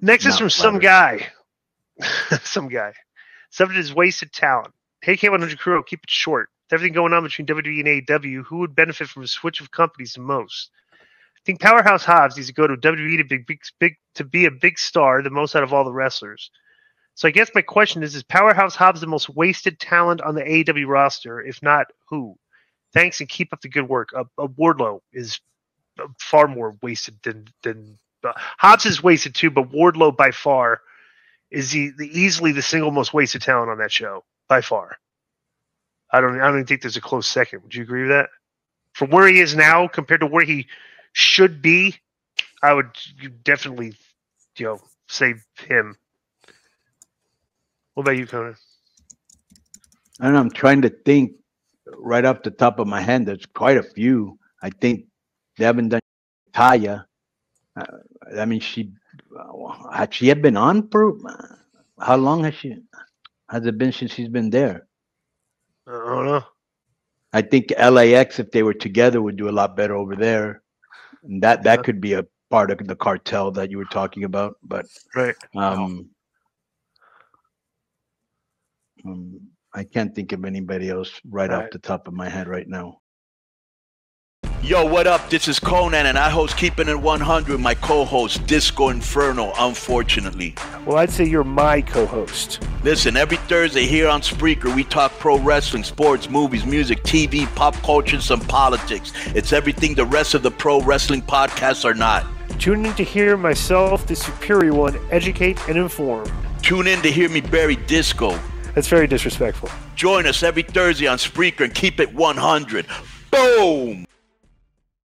Next is from some guy. some guy. Subject is wasted talent. Hey, K100 Crew, keep it short. With everything going on between WWE and AEW, who would benefit from a switch of companies the most? I think Powerhouse Hobbs needs to go to WWE to be big, big to be a big star, the most out of all the wrestlers. So I guess my question is: Is Powerhouse Hobbs the most wasted talent on the AEW roster? If not, who? Thanks and keep up the good work. Uh, uh, Wardlow is uh, far more wasted than than Hobbs is wasted too, but Wardlow by far is he the, easily the single most wasted talent on that show by far. I don't I don't even think there's a close second. Would you agree with that? From where he is now compared to where he should be, I would definitely you know say him. What about you, Konnan? I don't know. I'm trying to think right off the top of my head. There's quite a few. I think they haven't done Taya. Uh, I mean, she uh, had she had been on for uh, how long has she? Has it been since she's been there? I don't know. I think LAX, if they were together, would do a lot better over there. And that that Yeah. could be a part of the cartel that you were talking about. But Right. um, um I can't think of anybody else right off the top of my head right now. Yo, what up? This is Konnan, and I host Keeping It 100. My co-host Disco Inferno. Unfortunately, Well, I'd say you're my co-host. listen. Every Thursday here on Spreaker, we talk pro wrestling, sports, movies, music, TV, pop culture, and some politics. It's everything the rest of the pro wrestling podcasts are not. Tune in to hear myself, the superior one, educate and inform. Tune in to hear me bury Disco. That's very disrespectful. Join us every Thursday on Spreaker and keep it 100. Boom.